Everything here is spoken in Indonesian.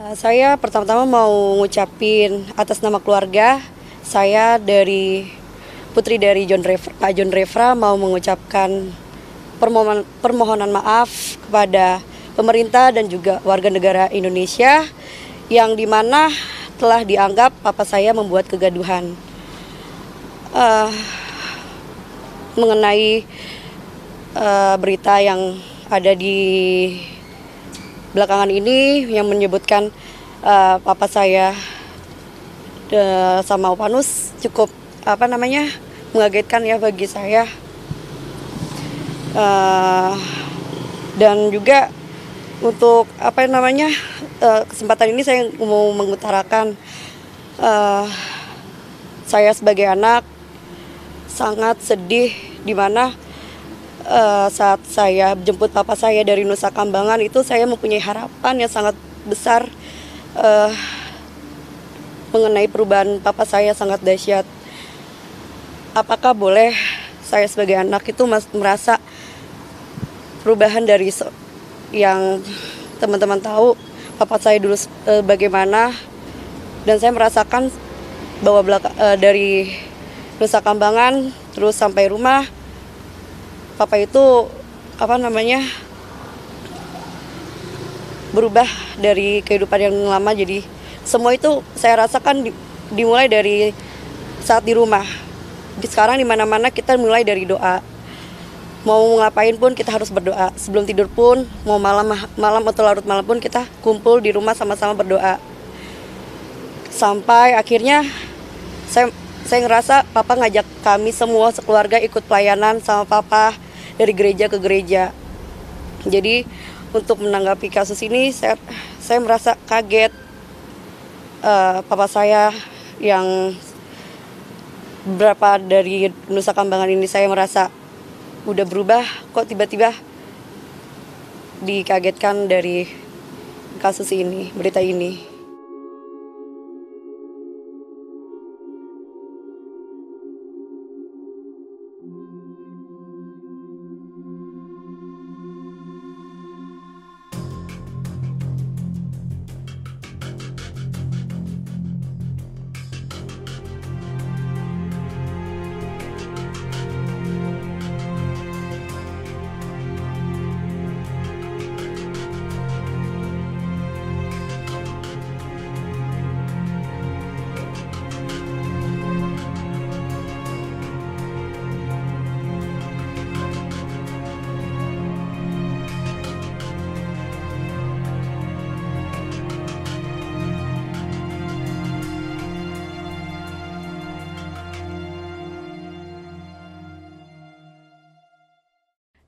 Uh, saya pertama-tama mau ngucapin atas nama keluarga saya dari putri dari John Refra, Pak John Refra mau mengucapkan permohonan, permohonan maaf kepada pemerintah dan juga warga negara Indonesia yang di mana telah dianggap papa saya membuat kegaduhan. Uh, mengenai uh, berita yang ada di belakangan ini yang menyebutkan uh, papa saya uh, sama Opanus cukup apa namanya mengagetkan ya bagi saya. Uh, dan juga untuk apa namanya uh, kesempatan ini saya mau mengutarakan uh, saya sebagai anak sangat sedih di mana uh, saat saya jemput papa saya dari Nusa Kambangan itu saya mempunyai harapan yang sangat besar uh, mengenai perubahan papa saya sangat dahsyat. Apakah boleh saya sebagai anak itu merasa perubahan dari yang teman-teman tahu papa saya dulu uh, bagaimana dan saya merasakan bahwa belaka, dari Nusa Kambangan terus sampai rumah papa itu apa namanya berubah dari kehidupan yang lama. Jadi semua itu saya rasakan di, dimulai dari saat di rumah. Di sekarang di mana mana kita mulai dari doa. Mau ngapain pun kita harus berdoa. Sebelum tidur pun mau malam malam atau larut malam pun kita kumpul di rumah sama-sama berdoa. Sampai akhirnya saya saya ngerasa papa ngajak kami semua sekeluarga ikut pelayanan sama papa dari gereja ke gereja. Jadi untuk menanggapi kasus ini saya saya merasa kaget uh, papa saya yang berapa dari Nusa Kambangan ini saya merasa udah berubah kok tiba-tiba dikagetkan dari kasus ini, berita ini.